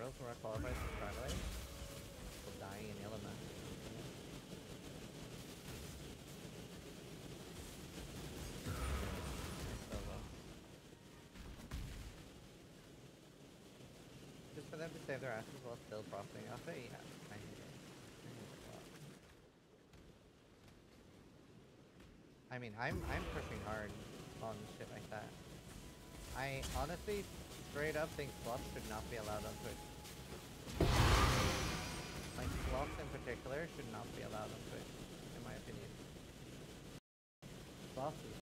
Die in low. Just for them to save their asses while still profiting off it, yeah, I. I mean, I'm I'm pushing hard on shit like that. I honestly, straight up, think slots should not be allowed on Twitch. Like slots in particular should not be allowed on Twitch, in my opinion. Slots is